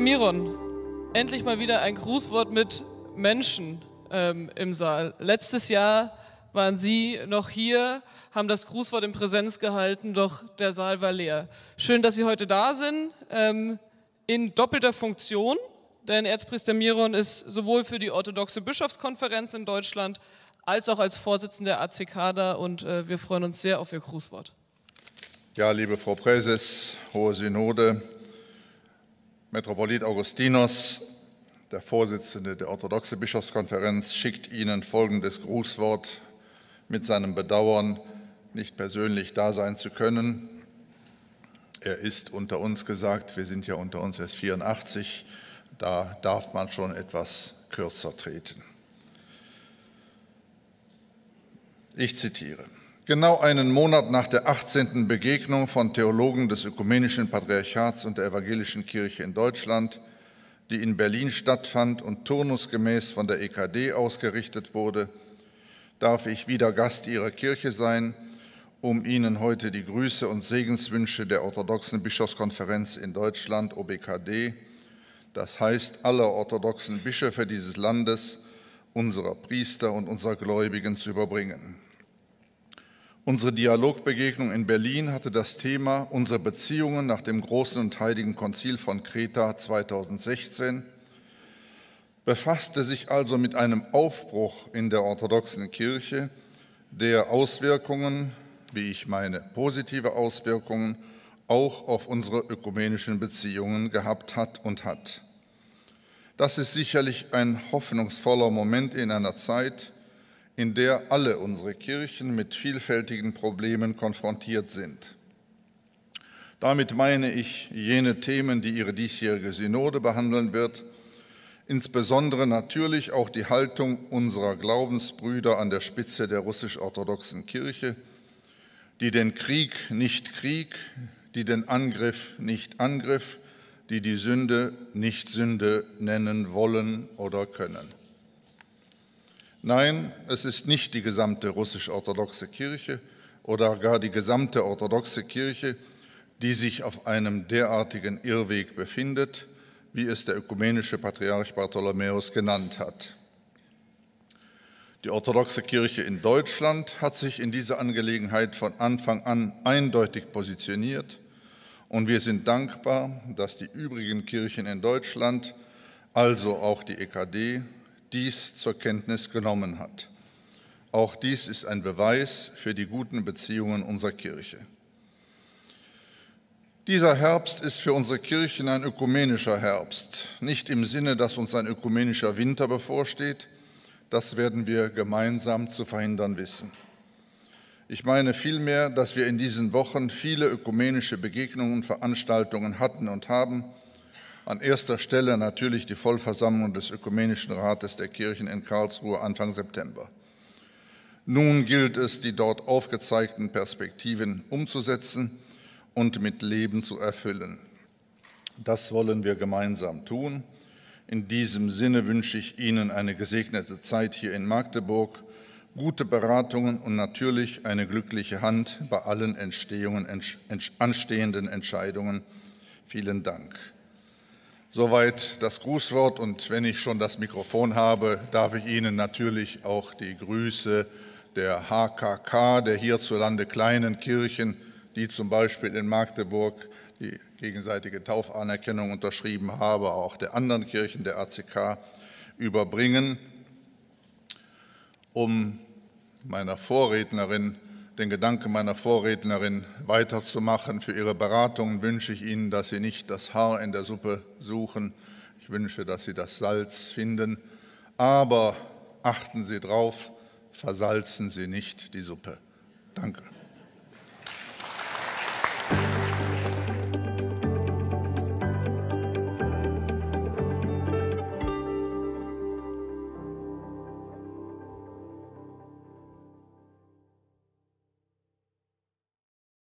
Miron, endlich mal wieder ein Grußwort mit Menschen ähm, im Saal. Letztes Jahr waren Sie noch hier, haben das Grußwort in Präsenz gehalten, doch der Saal war leer. Schön, dass Sie heute da sind, ähm, in doppelter Funktion, denn Erzpriester Miron ist sowohl für die orthodoxe Bischofskonferenz in Deutschland als auch als Vorsitzender der ACK da und äh, wir freuen uns sehr auf Ihr Grußwort. Ja, liebe Frau Präses, Hohe Synode, Metropolit Augustinus, der Vorsitzende der Orthodoxe Bischofskonferenz, schickt Ihnen folgendes Grußwort mit seinem Bedauern, nicht persönlich da sein zu können. Er ist unter uns gesagt, wir sind ja unter uns erst 84, da darf man schon etwas kürzer treten. Ich zitiere. Genau einen Monat nach der 18. Begegnung von Theologen des Ökumenischen Patriarchats und der Evangelischen Kirche in Deutschland, die in Berlin stattfand und turnusgemäß von der EKD ausgerichtet wurde, darf ich wieder Gast Ihrer Kirche sein, um Ihnen heute die Grüße und Segenswünsche der orthodoxen Bischofskonferenz in Deutschland, OBKD, das heißt aller orthodoxen Bischöfe dieses Landes, unserer Priester und unserer Gläubigen zu überbringen. Unsere Dialogbegegnung in Berlin hatte das Thema unsere Beziehungen nach dem großen und heiligen Konzil von Kreta 2016, befasste sich also mit einem Aufbruch in der orthodoxen Kirche, der Auswirkungen, wie ich meine, positive Auswirkungen auch auf unsere ökumenischen Beziehungen gehabt hat und hat. Das ist sicherlich ein hoffnungsvoller Moment in einer Zeit, in der alle unsere Kirchen mit vielfältigen Problemen konfrontiert sind. Damit meine ich jene Themen, die Ihre diesjährige Synode behandeln wird, insbesondere natürlich auch die Haltung unserer Glaubensbrüder an der Spitze der russisch-orthodoxen Kirche, die den Krieg nicht Krieg, die den Angriff nicht Angriff, die die Sünde nicht Sünde nennen wollen oder können. Nein, es ist nicht die gesamte russisch-orthodoxe Kirche oder gar die gesamte orthodoxe Kirche, die sich auf einem derartigen Irrweg befindet, wie es der ökumenische Patriarch Bartholomäus genannt hat. Die orthodoxe Kirche in Deutschland hat sich in dieser Angelegenheit von Anfang an eindeutig positioniert und wir sind dankbar, dass die übrigen Kirchen in Deutschland, also auch die EKD, dies zur Kenntnis genommen hat. Auch dies ist ein Beweis für die guten Beziehungen unserer Kirche. Dieser Herbst ist für unsere Kirchen ein ökumenischer Herbst, nicht im Sinne, dass uns ein ökumenischer Winter bevorsteht, das werden wir gemeinsam zu verhindern wissen. Ich meine vielmehr, dass wir in diesen Wochen viele ökumenische Begegnungen und Veranstaltungen hatten und haben, an erster Stelle natürlich die Vollversammlung des Ökumenischen Rates der Kirchen in Karlsruhe Anfang September. Nun gilt es, die dort aufgezeigten Perspektiven umzusetzen und mit Leben zu erfüllen. Das wollen wir gemeinsam tun. In diesem Sinne wünsche ich Ihnen eine gesegnete Zeit hier in Magdeburg, gute Beratungen und natürlich eine glückliche Hand bei allen anstehenden Entscheidungen. Vielen Dank. Soweit das Grußwort und wenn ich schon das Mikrofon habe, darf ich Ihnen natürlich auch die Grüße der HKK, der hierzulande kleinen Kirchen, die zum Beispiel in Magdeburg die gegenseitige Taufanerkennung unterschrieben haben, auch der anderen Kirchen der ACK überbringen, um meiner Vorrednerin den Gedanken meiner Vorrednerin weiterzumachen. Für Ihre Beratungen wünsche ich Ihnen, dass Sie nicht das Haar in der Suppe suchen. Ich wünsche, dass Sie das Salz finden. Aber achten Sie drauf, versalzen Sie nicht die Suppe. Danke.